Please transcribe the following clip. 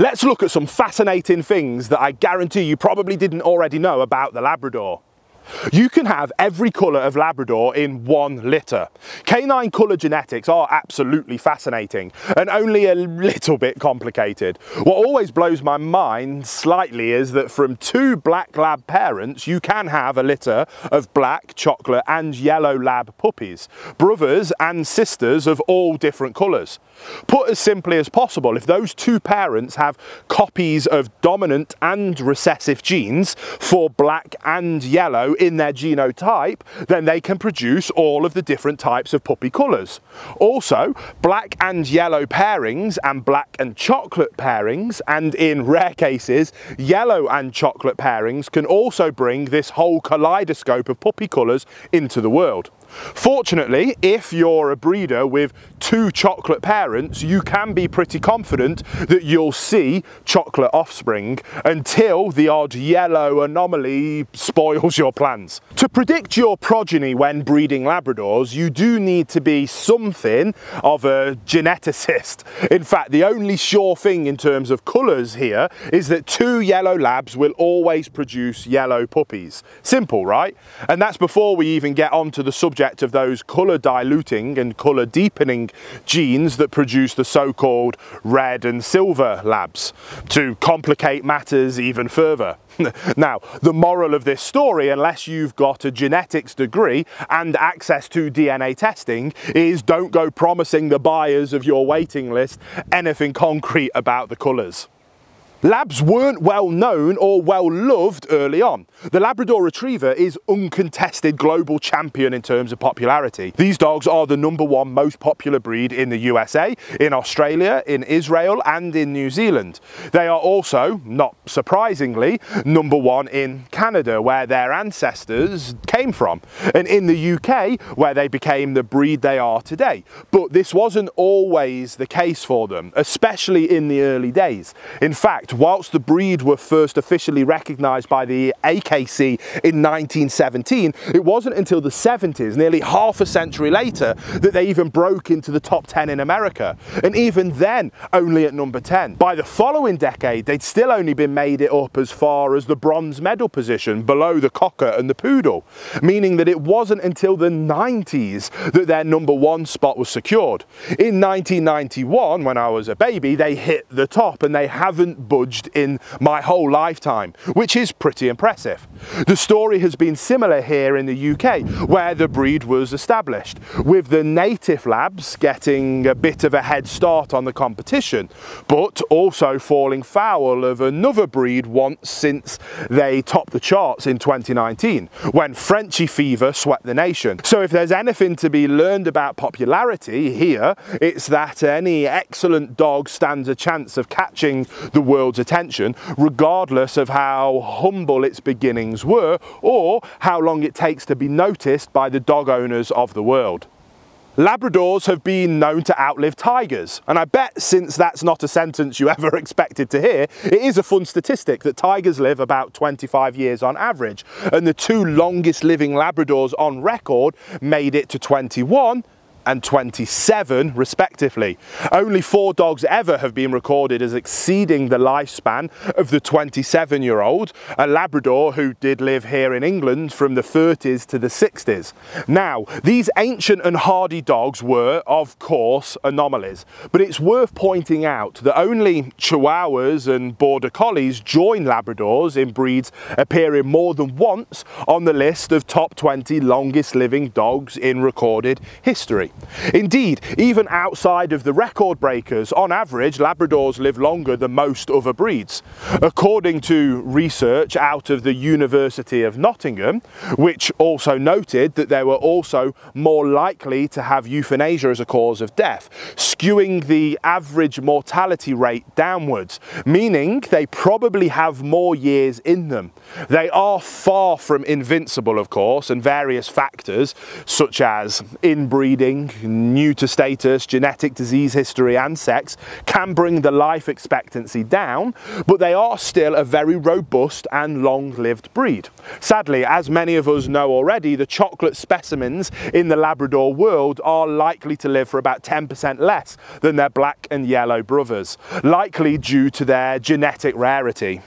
Let's look at some fascinating things that I guarantee you probably didn't already know about the Labrador. You can have every colour of Labrador in one litter. Canine colour genetics are absolutely fascinating and only a little bit complicated. What always blows my mind slightly is that from two black lab parents you can have a litter of black, chocolate and yellow lab puppies, brothers and sisters of all different colours. Put as simply as possible, if those two parents have copies of dominant and recessive genes for black and yellow in their genotype, then they can produce all of the different types of puppy colours. Also, black and yellow pairings and black and chocolate pairings, and in rare cases, yellow and chocolate pairings can also bring this whole kaleidoscope of puppy colours into the world. Fortunately, if you're a breeder with two chocolate parents, you can be pretty confident that you'll see chocolate offspring until the odd yellow anomaly spoils your plans. To predict your progeny when breeding Labradors, you do need to be something of a geneticist. In fact, the only sure thing in terms of colours here is that two yellow labs will always produce yellow puppies. Simple, right? And that's before we even get onto the subject subject of those colour diluting and colour deepening genes that produce the so-called red and silver labs to complicate matters even further. now, the moral of this story, unless you've got a genetics degree and access to DNA testing, is don't go promising the buyers of your waiting list anything concrete about the colours. Labs weren't well known or well loved early on. The Labrador Retriever is uncontested global champion in terms of popularity. These dogs are the number one most popular breed in the USA, in Australia, in Israel and in New Zealand. They are also, not surprisingly, number one in Canada where their ancestors came from and in the UK where they became the breed they are today. But this wasn't always the case for them, especially in the early days. In fact, whilst the breed were first officially recognised by the AKC in 1917, it wasn't until the 70s, nearly half a century later, that they even broke into the top 10 in America. And even then, only at number 10. By the following decade, they'd still only been made it up as far as the bronze medal position, below the cocker and the poodle, meaning that it wasn't until the 90s that their number one spot was secured. In 1991, when I was a baby, they hit the top and they haven't budged budged in my whole lifetime, which is pretty impressive. The story has been similar here in the UK, where the breed was established, with the native labs getting a bit of a head start on the competition, but also falling foul of another breed once since they topped the charts in 2019, when Frenchy fever swept the nation. So if there's anything to be learned about popularity here, it's that any excellent dog stands a chance of catching the world world's attention, regardless of how humble its beginnings were or how long it takes to be noticed by the dog owners of the world. Labradors have been known to outlive tigers, and I bet since that's not a sentence you ever expected to hear, it is a fun statistic that tigers live about 25 years on average, and the two longest living Labradors on record made it to 21 and 27 respectively. Only four dogs ever have been recorded as exceeding the lifespan of the 27 year old, a Labrador who did live here in England from the 30s to the 60s. Now, these ancient and hardy dogs were, of course, anomalies, but it's worth pointing out that only Chihuahuas and Border Collies join Labradors in breeds appearing more than once on the list of top 20 longest living dogs in recorded history. Indeed, even outside of the record breakers, on average, Labradors live longer than most other breeds. According to research out of the University of Nottingham, which also noted that they were also more likely to have euthanasia as a cause of death, skewing the average mortality rate downwards, meaning they probably have more years in them. They are far from invincible, of course, and various factors, such as inbreeding, breeding, to status, genetic disease history and sex can bring the life expectancy down, but they are still a very robust and long-lived breed. Sadly, as many of us know already, the chocolate specimens in the Labrador world are likely to live for about 10% less than their black and yellow brothers, likely due to their genetic rarity.